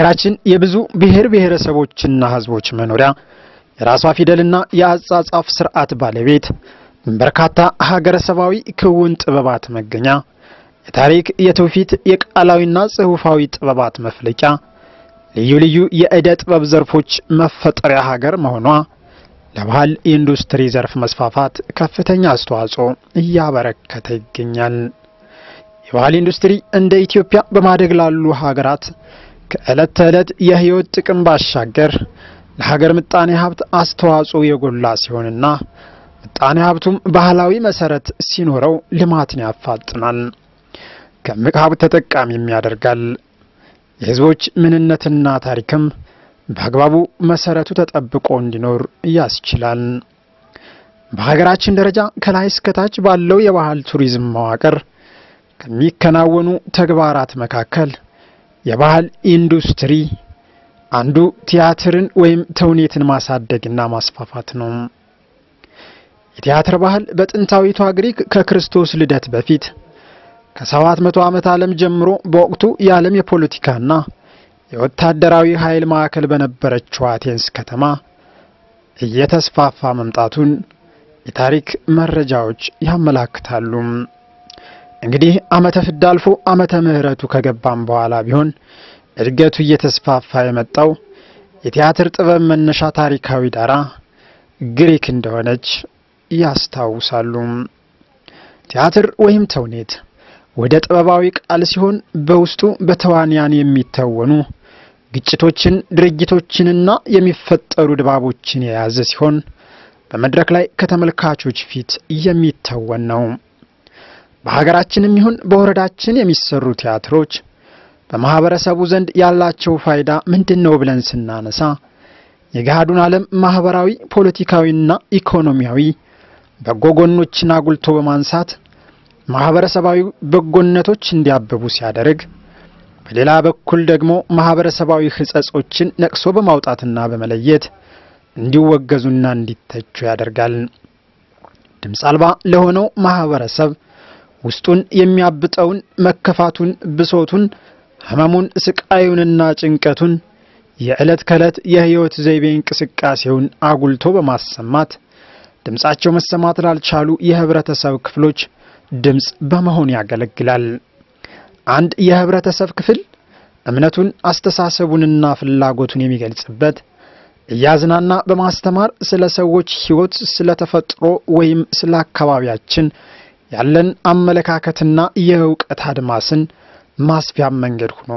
ሀገራችን የብዙ ብሔር ብሔረሰቦችና ሕዝቦች መኖሪያ የራሷ ፊደልና የአጻጻፍ ስርዓት ባለቤት በርካታ ሀገረሰባዊ ክውን ጥበባት መገኛ የታሪክ፣ የትውፊት፣ የቃላዊና ጽሑፋዊ ጥበባት መፍለቂያ ልዩ ልዩ የዕደ ጥበብ ዘርፎች መፈጠሪያ ሀገር መሆኗ ለባህል የኢንዱስትሪ ዘርፍ መስፋፋት ከፍተኛ አስተዋጽኦ እያበረከተ ይገኛል። የባህል ኢንዱስትሪ እንደ ኢትዮጵያ በማደግ ላሉ ሀገራት ከዕለት ተዕለት የሕይወት ጥቅም ባሻገር ለሀገር ምጣኔ ሀብት አስተዋጽኦ የጎላ ሲሆንና ምጣኔ ሀብቱም ባህላዊ መሰረት ሲኖረው ልማትን ያፋጥናል፣ ከምቅ ሀብት ተጠቃሚም ያደርጋል። የሕዝቦች ምንነትና ታሪክም በአግባቡ መሰረቱ ተጠብቆ እንዲኖር ያስችላል። በሀገራችን ደረጃ ከላይ እስከታች ባለው የባህል ቱሪዝም መዋቅር ከሚከናወኑ ተግባራት መካከል የባህል ኢንዱስትሪ አንዱ ቲያትርን ወይም ተውኔትን ማሳደግና ማስፋፋት ነው። የቲያትር ባህል በጥንታዊቷ ግሪክ ከክርስቶስ ልደት በፊት ከሰባት መቶ ዓመተ ዓለም ጀምሮ በወቅቱ የዓለም የፖለቲካና የወታደራዊ ኃይል ማዕከል በነበረችው አቴንስ ከተማ እየተስፋፋ መምጣቱን የታሪክ መረጃዎች ያመላክታሉ። እንግዲህ ዓመተ ፍዳ አልፎ ዓመተ ምሕረቱ ከገባም በኋላ ቢሆን እድገቱ እየተስፋፋ የመጣው የቲያትር ጥበብ መነሻ ታሪካዊ ዳራ ግሪክ እንደሆነች ያስታውሳሉ። ቲያትር ወይም ተውኔት ወደ ጥበባዊ ቃል ሲሆን በውስጡ በተዋንያን የሚተወኑ ግጭቶችን፣ ድርጊቶችንና የሚፈጠሩ ድባቦችን የያዘ ሲሆን በመድረክ ላይ ከተመልካቾች ፊት የሚተወን ነው። በሀገራችንም ይሁን በወረዳችን የሚሰሩ ቲያትሮች በማህበረሰቡ ዘንድ ያላቸው ፋይዳ ምንድን ነው ብለን ስናነሳ የገሃዱን ዓለም ማህበራዊ፣ ፖለቲካዊና ኢኮኖሚያዊ በጎ ጎኖችን አጉልቶ በማንሳት ማህበረሰባዊ በጎነቶች እንዲያብቡ ሲያደርግ፣ በሌላ በኩል ደግሞ ማህበረሰባዊ ሕጸጾችን ነቅሶ በማውጣትና በመለየት እንዲወገዙና እንዲተቹ ያደርጋል። ድምፅ አልባ ለሆነው ማህበረሰብ ውስጡን የሚያብጠውን መከፋቱን፣ ብሶቱን፣ ህመሙን፣ ስቃዩንና ጭንቀቱን የዕለት ከዕለት የህይወት ዘይቤ እንቅስቃሴውን አጉልቶ በማሰማት ድምፃቸው መሰማት ላልቻሉ የህብረተሰብ ክፍሎች ድምፅ በመሆን ያገለግላል። አንድ የህብረተሰብ ክፍል እምነቱን፣ አስተሳሰቡንና ፍላጎቱን የሚገልጽበት እያዝናና በማስተማር ስለ ሰዎች ህይወት፣ ስለ ተፈጥሮ ወይም ስለ አካባቢያችን ያለን አመለካከትና የእውቀት አድማስን ማስፊያ መንገድ ሆኖ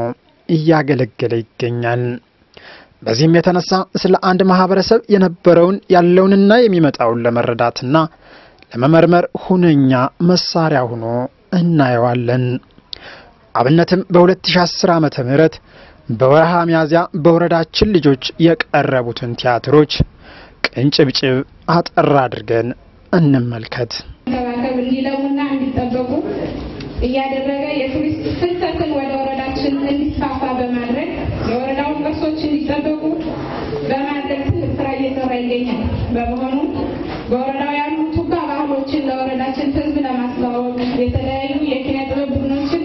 እያገለገለ ይገኛል። በዚህም የተነሳ ስለ አንድ ማህበረሰብ የነበረውን ያለውንና የሚመጣውን ለመረዳትና ለመመርመር ሁነኛ መሳሪያ ሆኖ እናየዋለን። አብነትም በ2010 ዓመተ ምህረት በወርሃ ሚያዝያ በወረዳችን ልጆች የቀረቡትን ቲያትሮች ቅንጭብጭብ አጠር አድርገን እንመልከት። መንከባከብ እንዲለሙና እንዲጠበቁ እያደረገ የቱሪስት ፍልሰትን ወደ ወረዳችን እንዲስፋፋ በማድረግ የወረዳውን ቅርሶች እንዲጠበቁ በማድረግ ትልቅ ስራ እየሰራ ይገኛል። በመሆኑ በወረዳው ያሉ ቱባ ባህሎችን ለወረዳችን ሕዝብ ለማስተዋወቅ የተለያዩ የኪነ ጥበብ ቡድኖችን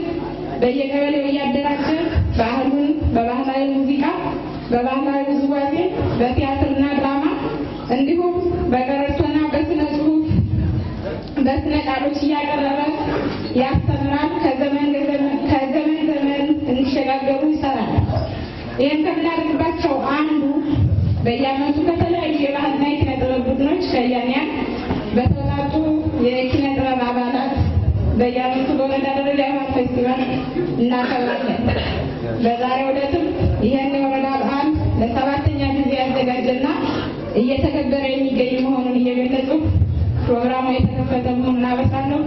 በየቀበሌው እያደራጀ ባህሉን በባህላዊ ሙዚቃ፣ በባህላዊ ውዝዋዜ፣ በቲያትርና ድራማ እንዲሁም ጽሁፍ በስነ ቃሎች እያቀረበ ያስተምራል። ከዘመን ከዘመን ዘመን እንዲሸጋገሩ ይሰራል። ይህን ከምናደርግባቸው አንዱ በየዓመቱ ከተለያዩ የባህልና የኪነ ጥበብ ቡድኖች ከያንያን በተውጣጡ የኪነ ጥበብ አባላት በየዓመቱ በወረዳ ደረጃ የባህል ፌስቲቫል እናከብራለን። በዛሬው ዕለትም ይህን የወረዳ በዓል ለሰባተኛ ጊዜ ያዘጋጀና እየተከበረ የሚገኝ መሆኑን እየገለጹ ፕሮግራሙ የተከፈተ መሆኑን አበሳለሁ።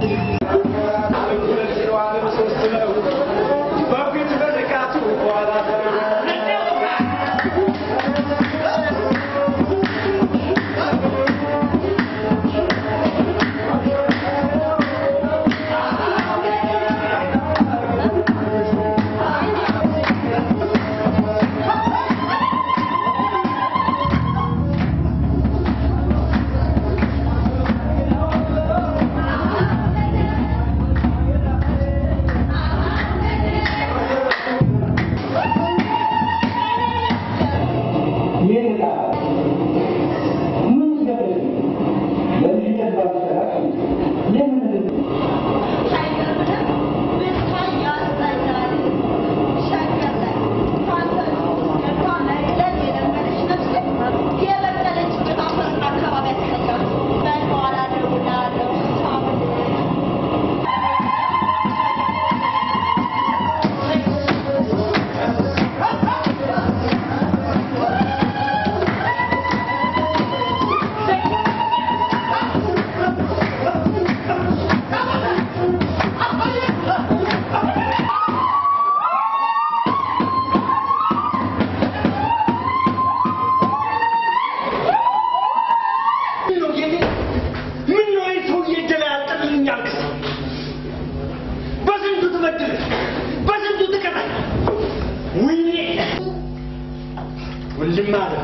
አለ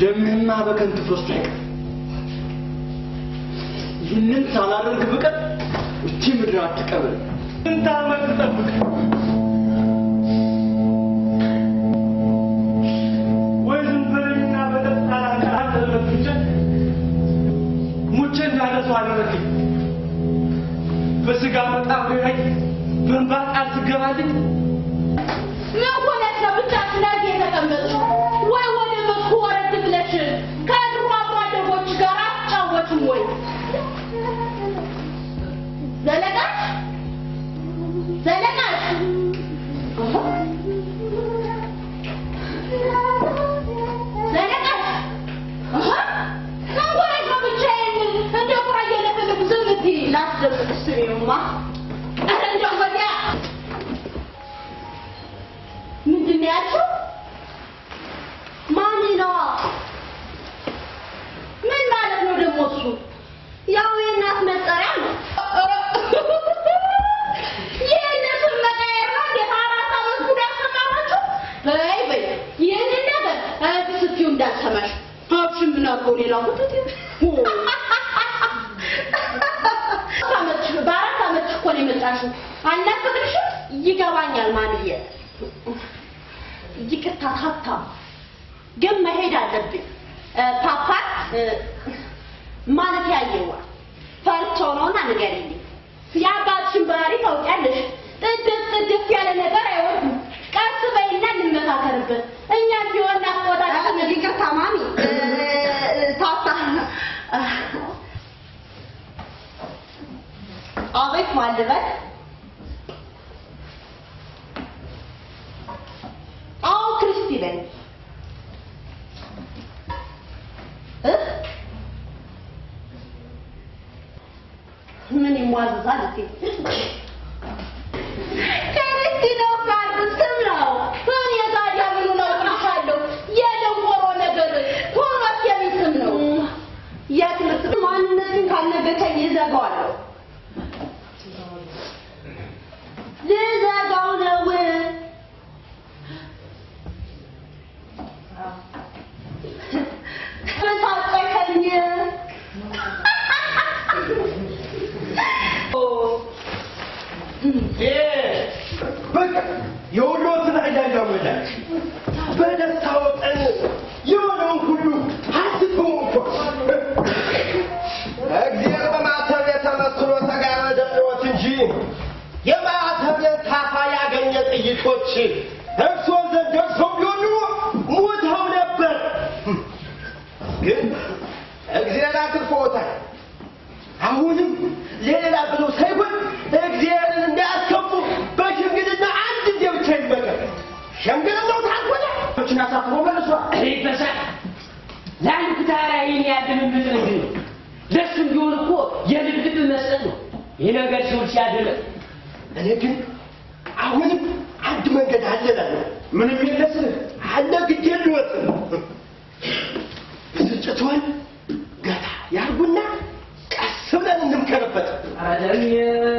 ደምህማ በከንቱ ፈሶ አይቀር። ይህንን ሳላደርግ ብቀር እቺ ምድር አትቀበል። ስንት ዓመት ትጠብቅ? ሙቼ እንዳለ ሰው በእንባ ቃል ስገባልኝ علي.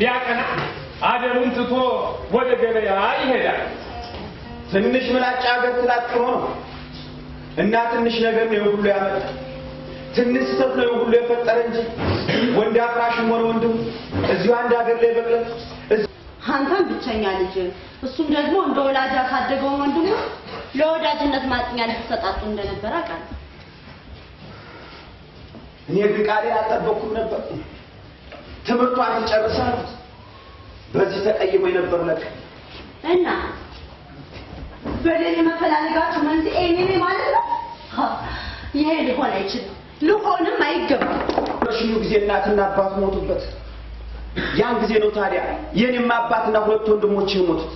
ሊያቀና አደሩን ትቶ ወደ ገበያ ይሄዳል። ትንሽ ምላጭ ሀገር ትላጥሮ ነው እና ትንሽ ነገር ነው ሁሉ ያመጣ ትንሽ ስህተት ነው ሁሉ የፈጠረ እንጂ ወንድ አፍራሽም ሆነ ወንድም እዚሁ አንድ ሀገር ላይ በቅለት አንተም ብቸኛ ልጅ እሱም ደግሞ እንደ ወላጅ ያሳደገው ወንድሙ ለወዳጅነት ማጥኛ ልትሰጣጡ እንደነበረ አውቃለሁ። እኔ ቃሌን አልጠበኩም ነበር። ትምህርቷን ትጨርሳ በዚህ ተቀይሞ የነበር ለካ እና በደል የመፈላለጋችሁ መንስኤ እኔ ማለት ነው? ይሄ ሊሆን አይችልም፣ ሊሆንም አይገባም። በሽኑ ጊዜ እናትና አባት ሞቱበት። ያን ጊዜ ነው ታዲያ የኔም አባትና ሁለት ወንድሞች የሞቱት።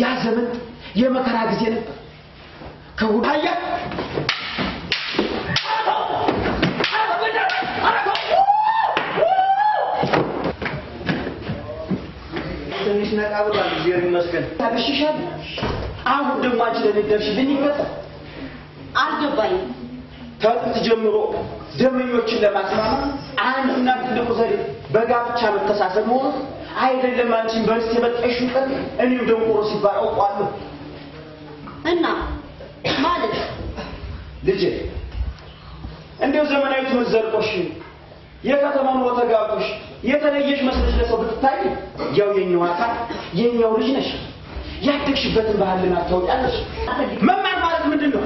ያ ዘመን የመከራ ጊዜ ነበር። ከሁሉ አያ ትንሽ ነቃ ብሏል። እግዚአብሔር ይመስገን። ታገሽሻል። አሁን ደግሞ አንቺ ለነገርሽልኝ ይገባል። አልገባኝም። ከጥንት ጀምሮ ደመኞችን ለማስማማት አንዱና ትልቁ ዘዴ በጋብቻ መተሳሰብ መሆኑ አይደለም። አንቺ ዩኒቨርሲቲ የመጣሽው ቀን እኔም ደንቆሮ ሲባል አውቋለሁ። እና ማለት ልጄ እንዲያው ዘመናዊ ትምህርት ዘልቆሽ የከተማ ኑሮ ተጋብቶሽ የተለየሽ መስለሽ ለሰው ብትታይ ያው የኛው አካል የኛው ልጅ ነሽ። ያደግሽበትን ባህል ልማድ ታውቂያለሽ። መማር ማለት ምንድን ነው?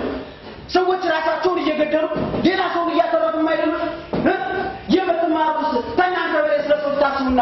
ሰዎች ራሳቸውን እየገደሉ ሌላ ሰውን እያተረፉ አይደሉ? እ? የምትማሩት ከእናንተ በላይ ስለሰው ብታስቡና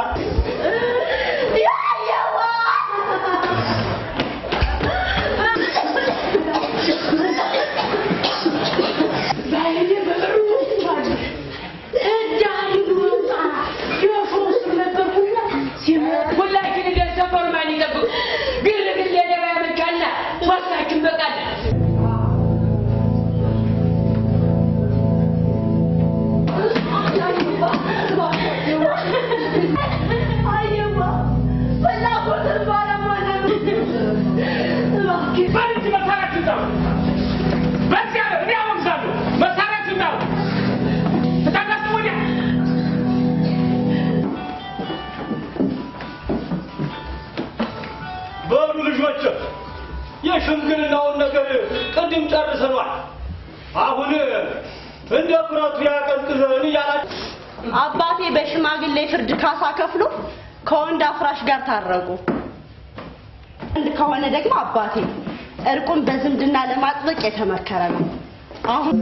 ልጆች የሽምግልናውን ነገር ቅድም ጨርሰኗል። አሁን እንደ ብረቱ ያቀዝቅዘን እያላችሁ አባቴ በሽማግሌ ፍርድ ካሳ ከፍሎ ከወንድ አፍራሽ ጋር ታረቁ። ወንድ ከሆነ ደግሞ አባቴ እርቁን በዝምድና ለማጥበቅ የተመከረ ነው። አሁን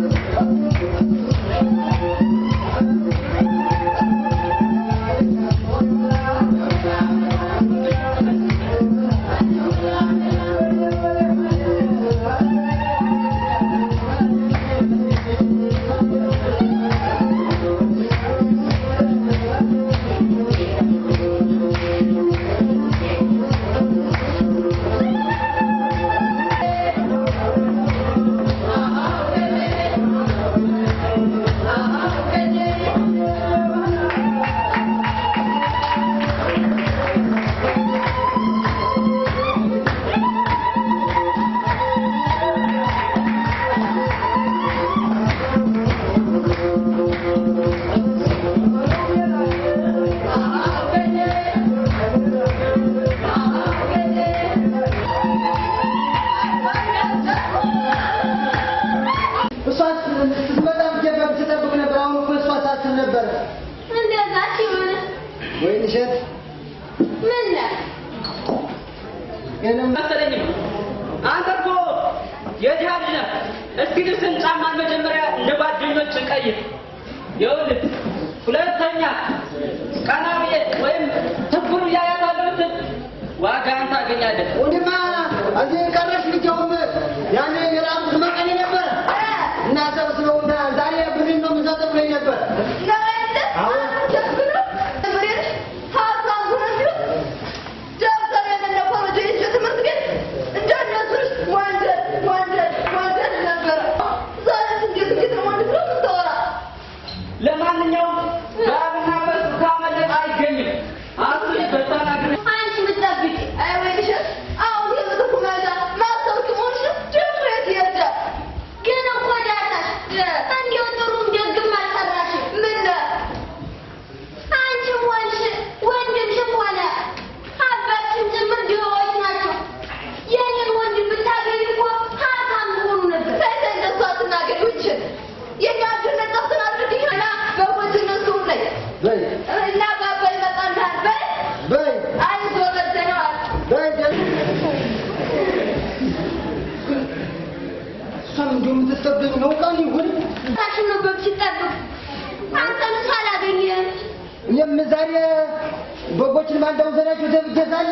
በጎችን ባንዳው ዘናቸው ተብጀታለ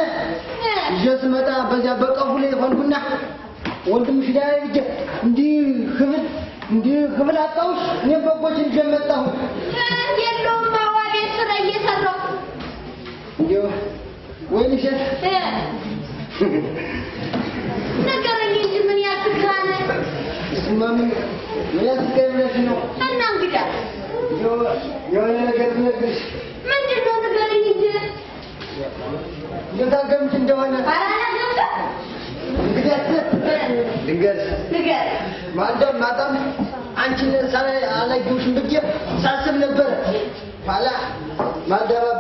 ይዤ ስመጣ በዚያ በቀፉ ላይ ሆንኩና ወንድምሽ ላይ ልጄ እንዲህ ክብል እንዲህ ክብል አጣሁሽ። እኔም በጎችን ይዤ መጣሁ። የለውም አዋዴ ስራ እየሰራሁ እንዲሁ ወይን እሸት ነገረኝ እንጂ ምን ያስካነ እሱማ ምን ምን ብለሽ ነው? እና እንግዳ የሆነ ነገር ብነግርሽ እየታገምት እንደሆነ ድንገት ንገር ማዳም ማጣም አንቺን ሳላይ አላየሁሽም ብዬ ሳስብ ነበረ። ኋላ ማዳባባ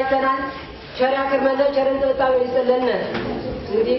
ቸር ባይተናል ቸር ያክርመነ ቸር እንጥጣ ይስጥልን እንግዲህ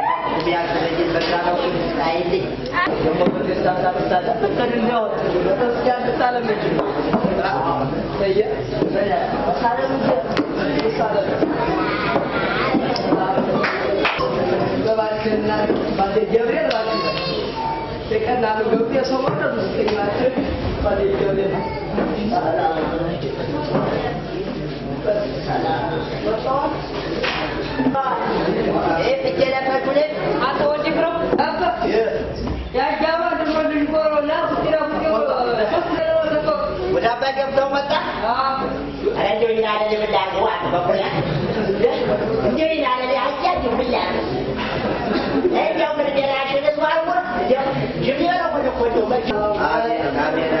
bianco vedi il brano che mi stai lì un po' più stata abbassata perché non ne ho non si è abbassata la mia giù passare un po' passare ma se Gabriele va a perché andavo con via sua morta Amin. Amin.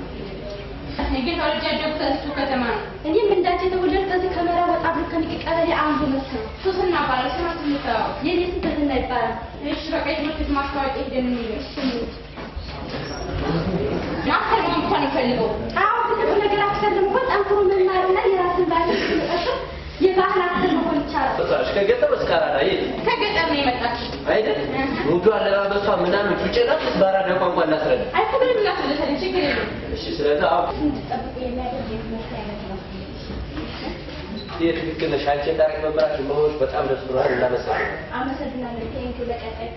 እኔ ግን ተወልጄ ያደግኩት እሱ ከተማ ነው። እኔም እንዳንቺ የተወለድኩት እዚህ ከመራ ወጣ ብሎ ከሚቅ ቀበሌ አንዱ ነው። ሱስና ባለ ስማ ስንተዋው የኔ ስም ትህትና ይባላል። እሺ በቃ የትምህርት ቤት ማስታወቂያ ሄደን መሆን እኮ ነው የምፈልገው። አሁን ትልቁ ነገር አክሰልም እኮ ጠንክሮ መማርና የራስን ባህል መጠቀም የባህል አክሰል ይቻላል። ከገጠር እስከ አራዳ የት ከገጠር ነው የመጣችው። አይደል? ውዱ አለባበሷ ምናምን ጩጬ ናት። በአራዳ ቋንቋ እናስረዳ። እሺ፣ ስለዚህ አሁን ትክክል ነሽ። አንቺ የታሪክ መምህራችን መሆንሽ በጣም ደስ ብሎናል። እናመሰግናለን። አመሰግናለሁ። thank you ለቀጣይ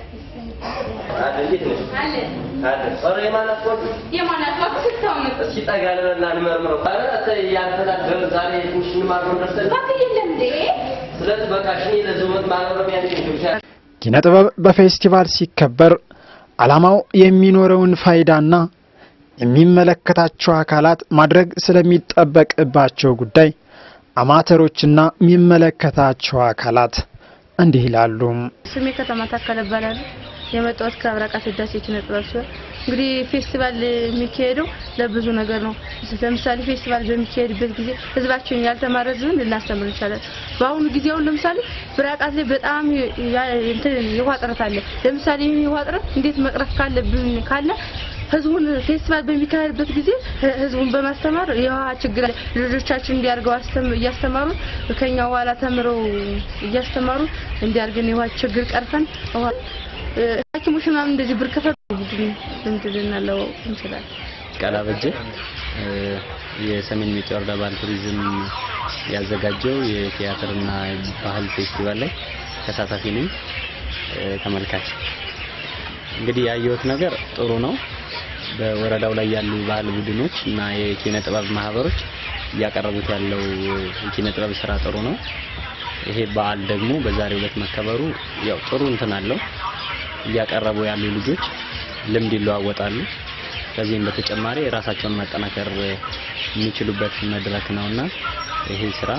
ኪነ ጥበብ በፌስቲቫል ሲከበር ዓላማው የሚኖረውን ፋይዳና የሚመለከታቸው አካላት ማድረግ ስለሚጠበቅባቸው ጉዳይ አማተሮችና የሚመለከታቸው አካላት እንዲህ ይላሉ። ስሜ ከተማ ታከለ እባላለሁ። የመጣሁት ከአብራቃ ህዳሴ ኪነ ጥበብ ሲሆን እንግዲህ ፌስቲቫል የሚካሄደው ለብዙ ነገር ነው። ለምሳሌ ፌስቲቫል በሚካሄድበት ጊዜ ህዝባችን ያልተማረ ህዝብን ልናስተምር እንችላለን። በአሁኑ ጊዜ አሁን ለምሳሌ ብራቃት ላይ በጣም የውሃ እጥረት አለ። ለምሳሌ ይህን የውሃ እጥረት እንዴት መቅረፍ ካለብን ካለ ህዝቡን ፌስቲቫል በሚካሄድበት ጊዜ ህዝቡን በማስተማር የውሃ ችግር ልጆቻችን እንዲያርገው እያስተማሩ ከኛ በኋላ ተምረው እያስተማሩ እንዲያርገን የውሃ ችግር ቀርፈን ሐኪሞች ምናምን እንደዚህ ብር ከፈል ቡድን ልምድ ልናለው እንችላለን። ቃል አበጀ የሰሜን ሜጫ ወረዳ ባህል ቱሪዝም ያዘጋጀው የቲያትርና ባህል ፌስቲቫል ላይ ተሳታፊ ነኝ፣ ተመልካች። እንግዲህ ያየሁት ነገር ጥሩ ነው። በወረዳው ላይ ያሉ ባህል ቡድኖች እና የኪነ ጥበብ ማህበሮች እያቀረቡት ያለው የኪነ ጥበብ ስራ ጥሩ ነው። ይሄ በዓል ደግሞ በዛሬው ዕለት መከበሩ ያው ጥሩ እንትን አለው። እያቀረቡ ያሉ ልጆች ልምድ ይለዋወጣሉ። ከዚህም በተጨማሪ ራሳቸውን ማጠናከር የሚችሉበት መድረክ ነውና ይሄ ስራ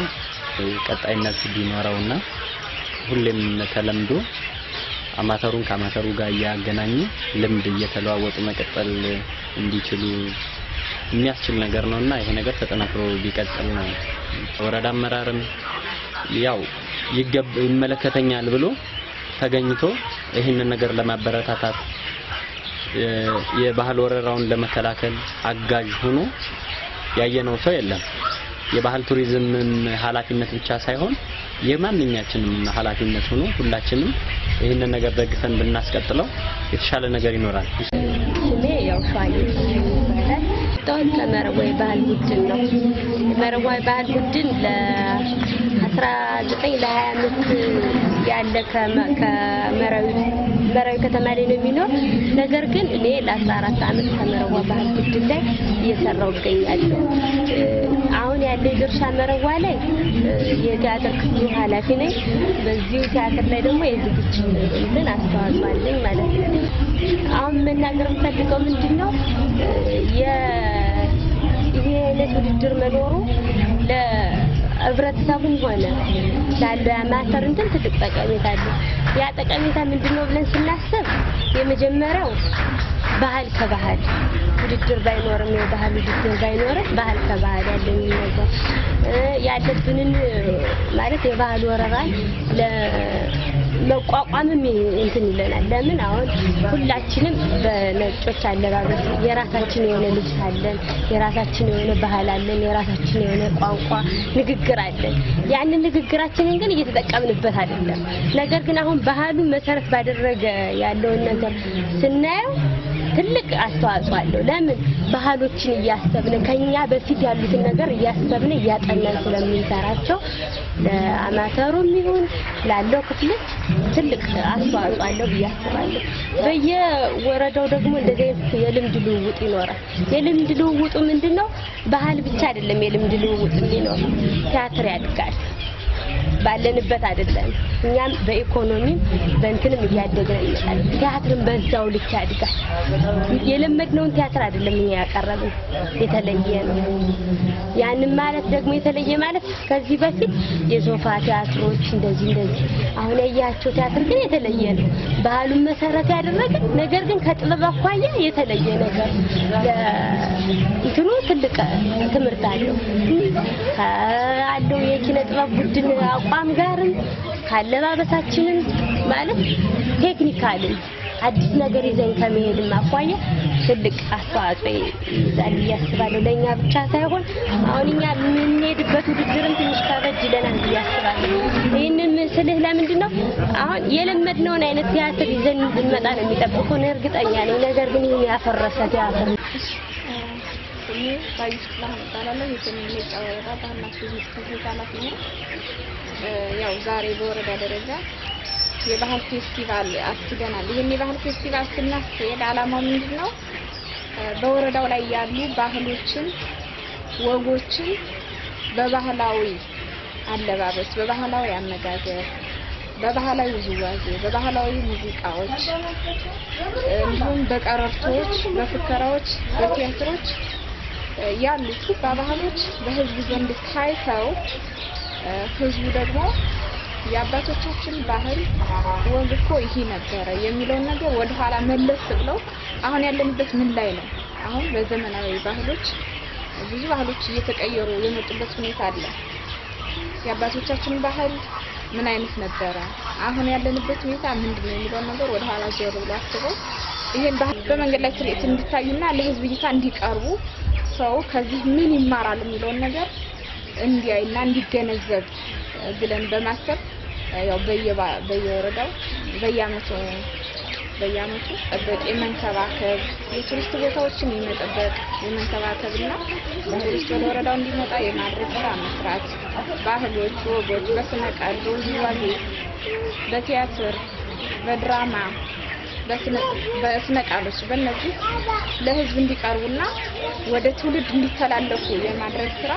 ቀጣይነት ቢኖረውና ሁሌም ተለምዶ አማተሩን ከአማተሩ ጋር እያገናኙ ልምድ እየተለዋወጡ መቀጠል እንዲችሉ የሚያስችል ነገር ነውና ይሄ ነገር ተጠናክሮ ቢቀጥል ነው። ወረዳ አመራርም ያው ይመለከተኛል ብሎ ተገኝቶ ይህንን ነገር ለማበረታታት የባህል ወረራውን ለመከላከል አጋዥ ሆኖ ያየነው ሰው የለም። የባህል ቱሪዝምን ኃላፊነት ብቻ ሳይሆን የማንኛችንም ኃላፊነት ሆኖ ሁላችንም ይህንን ነገር ደግፈን ብናስቀጥለው የተሻለ ነገር ይኖራል። ስሜ ያው ሸዋዬ ይባላል። ከመረዋይ ባህል ቡድን ነው። መረዋይ ባህል ቡድን ለ19 ለ20 ዓመት ያለ ከመ- ከመራዊ መራዊ ከተማ ላይ ነው የሚኖር። ነገር ግን እኔ ለ14 ዓመት ከመረዋ ባህል ቡድን ላይ እየሰራው እገኛለሁ። አሁን ያለ ድርሻ መረዋ ላይ የቲያትር ክፍሉ ኃላፊ ነኝ። በዚሁ ቲያትር ላይ ደግሞ የዝግጅት እንትን አስተዋጽኦ አለኝ ማለት ነው። አሁን መናገር የምፈልገው ምንድን ነው ይሄ አይነት ውድድር መኖሩ ለህብረተሰቡም ሆነ ላለው የአማተር እንትን ትልቅ ጠቀሜታ አለው። ያ ጠቀሜታ ምንድን ነው ብለን ስናስብ የመጀመሪያው ባህል ከባህል ውድድር ባይኖርም የባህል ውድድር ባይኖርም ባህል ከባህል ያለኝ ነገር ያለብንን ማለት የባህል ወረራን መቋቋምም እንትን ይለናል። ለምን አሁን ሁላችንም በነጮች አለባበስ የራሳችን የሆነ ልብስ አለን፣ የራሳችን የሆነ ባህል አለን፣ የራሳችን የሆነ ቋንቋ፣ ንግግር አለን። ያንን ንግግራችንን ግን እየተጠቀምንበት አይደለም። ነገር ግን አሁን ባህሉን መሰረት ባደረገ ያለውን ነገር ስናየው ትልቅ አስተዋጽኦ አለው። ለምን ባህሎችን እያሰብን ከኛ በፊት ያሉትን ነገር እያሰብን እያጠናን ስለምንሰራቸው ለአማተሩም ይሁን ላለው ክፍል ትልቅ አስተዋጽኦ አለው ብዬ አስባለሁ። በየወረዳው ደግሞ እንደዚህ የልምድ ልውውጥ ይኖራል። የልምድ ልውውጡ ምንድን ነው? ባህል ብቻ አይደለም የልምድ ልውውጥ የሚኖር ቲያትር ያድጋል። ባለንበት አይደለም። እኛም በኢኮኖሚም በእንትንም እያደግን እንመጣለን። ቲያትርን በዛው ልክ ያድጋል። የለመድነውን ቲያትር አይደለም እኛ ያቀረብን፣ የተለየ ነው። ያንን ማለት ደግሞ የተለየ ማለት ከዚህ በፊት የሶፋ ቲያትሮች እንደዚህ እንደዚህ፣ አሁን ያያቸው ቲያትር ግን የተለየ ነው። ባህሉን መሰረት ያደረገ ነገር ግን ከጥበብ አኳያ የተለየ ነገር እንትኑ ትልቅ ትምህርት አለው ካለው የኪነ ጥበብ ቡድን አቋም ጋርም ካለባበሳችንም ማለት ቴክኒካልን አዲስ ነገር ይዘን ከመሄድም አኳያ ትልቅ አስተዋጽኦ ይይዛል ብዬ አስባለሁ። ለእኛ ብቻ ሳይሆን አሁን እኛ የምንሄድበት ውድድርም ትንሽ ከበድ ይለናል ብዬ አስባለሁ። ስልህ ለምንድን ነው አሁን የለመድነውን አይነት ቲያትር ይዘን እንድንመጣ ነው የሚጠብቁን፣ እርግጠኛ ነኝ። ነገር ግን ይህን ያፈረሰ ቲያትር ስሜ ባዩሽ ጥላሁን እባላለሁ። የሰሜን ሜጫ ባህልና ቱሪዝም ጽሕፈት ቤት ኃላፊ ነኝ። ያው ዛሬ በወረዳ ደረጃ የባህል ፌስቲቫል አስኪደናል። ይህን የባህል ፌስቲቫል ስናስኬድ ዓላማው ምንድን ነው? በወረዳው ላይ ያሉ ባህሎችን፣ ወጎችን በባህላዊ አለባበስ፣ በባህላዊ አመጋገብ፣ በባህላዊ ውዝዋዜ፣ በባህላዊ ሙዚቃዎች እንዲሁም በቀረርቶች፣ በፉከራዎች፣ በቲያትሮች ያሉት ባህሎች በህዝቡ ዘንድ ታይተው ህዝቡ ደግሞ የአባቶቻችን ባህል ወግ እኮ ይሄ ነበረ የሚለውን ነገር ወደኋላ መለስ ብለው አሁን ያለንበት ምን ላይ ነው? አሁን በዘመናዊ ባህሎች ብዙ ባህሎች እየተቀየሩ የመጡበት ሁኔታ አለ። የአባቶቻችን ባህል ምን አይነት ነበረ? አሁን ያለንበት ሁኔታ ምንድን ነው የሚለውን ነገር ወደኋላ ዞር ብሎ አስበው ይሄን ባህል በመንገድ ላይ ትርኢት እንዲታዩና ለህዝብ እይታ እንዲቀርቡ ሰው ከዚህ ምን ይማራል የሚለውን ነገር እንዲያይና እንዲገነዘብ ብለን በማሰብ ያው በየወረዳው በየአመቱ በየአመቱ ጠበቅ የመንከባከብ የቱሪስት ቦታዎችን የመጠበቅ የመንከባከብና ቱሪስት ወደ ወረዳው እንዲመጣ የማድረግ ስራ መስራት፣ ባህሎች፣ ወጎች በስነ ቃል፣ በውዝዋዜ፣ በቲያትር፣ በድራማ፣ በስነ ቃሎች በእነዚህ ለህዝብ እንዲቀርቡና ወደ ትውልድ እንዲተላለፉ የማድረግ ስራ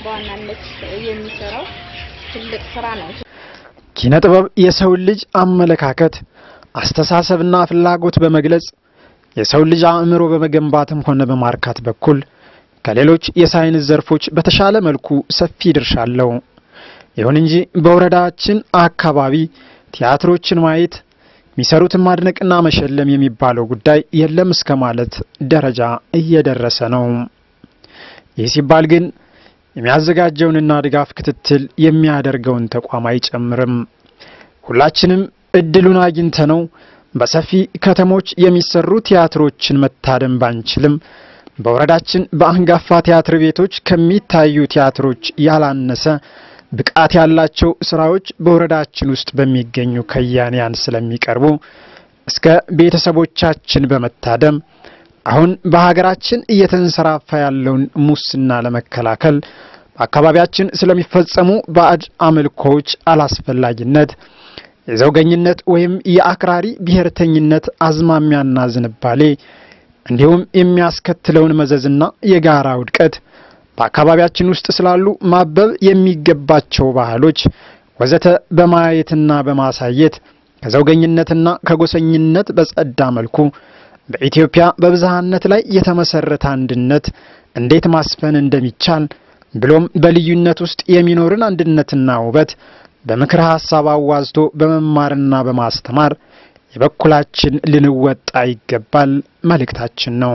በዋናነት የሚሰራው ትልቅ ስራ ነው። ኪነ ጥበብ የሰውን ልጅ አመለካከት አስተሳሰብና ፍላጎት በመግለጽ የሰው ልጅ አእምሮ በመገንባትም ሆነ በማርካት በኩል ከሌሎች የሳይንስ ዘርፎች በተሻለ መልኩ ሰፊ ድርሻ አለው። ይሁን እንጂ በወረዳችን አካባቢ ቲያትሮችን ማየት የሚሰሩትን ማድነቅና መሸለም የሚባለው ጉዳይ የለም እስከ ማለት ደረጃ እየደረሰ ነው። ይህ ሲባል ግን የሚያዘጋጀውንና ድጋፍ ክትትል የሚያደርገውን ተቋም አይጨምርም። ሁላችንም እድሉን አግኝተ ነው በሰፊ ከተሞች የሚሰሩ ቲያትሮችን መታደም ባንችልም በወረዳችን በአንጋፋ ቲያትር ቤቶች ከሚታዩ ቲያትሮች ያላነሰ ብቃት ያላቸው ስራዎች በወረዳችን ውስጥ በሚገኙ ከያንያን ስለሚቀርቡ እስከ ቤተሰቦቻችን በመታደም አሁን በሀገራችን እየተንሰራፋ ያለውን ሙስና ለመከላከል በአካባቢያችን ስለሚፈጸሙ ባዕድ አምልኮዎች አላስፈላጊነት የዘውገኝነት ወይም የአክራሪ ብሔርተኝነት አዝማሚያና ዝንባሌ እንዲሁም የሚያስከትለውን መዘዝና የጋራ ውድቀት በአካባቢያችን ውስጥ ስላሉ ማበብ የሚገባቸው ባህሎች ወዘተ በማየትና በማሳየት ከዘውገኝነትና ከጎሰኝነት በጸዳ መልኩ በኢትዮጵያ በብዝሃነት ላይ የተመሰረተ አንድነት እንዴት ማስፈን እንደሚቻል ብሎም በልዩነት ውስጥ የሚኖርን አንድነትና ውበት በምክረ ሐሳብ አዋዝቶ በመማርና በማስተማር የበኩላችን ልንወጣ ይገባል መልእክታችን ነው።